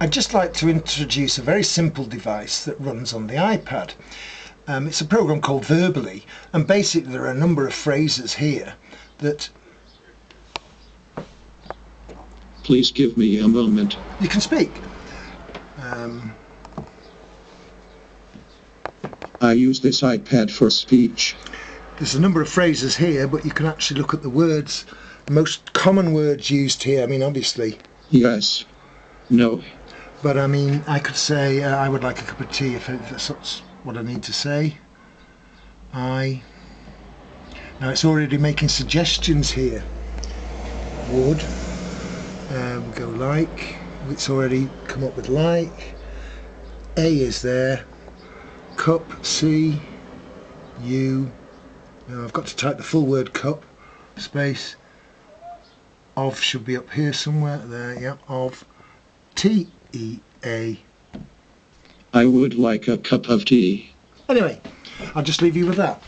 I'd just like to introduce a very simple device that runs on the iPad. Um, it's a program called Verbally and basically there are a number of phrases here that Please give me a moment. you can speak. Um, I use this iPad for speech. there's a number of phrases here but you can actually look at the words, most common words used here. I mean obviously Yes. No. But I mean, I could say uh, I would like a cup of tea if, if that's what I need to say. I. Now it's already making suggestions here. Would. We'll go like. It's already come up with like. A is there. Cup. C. U. Now I've got to type the full word cup. Space. Of should be up here somewhere. There, yeah. Of. T E A. I would like a cup of tea. Anyway, I'll just leave you with that.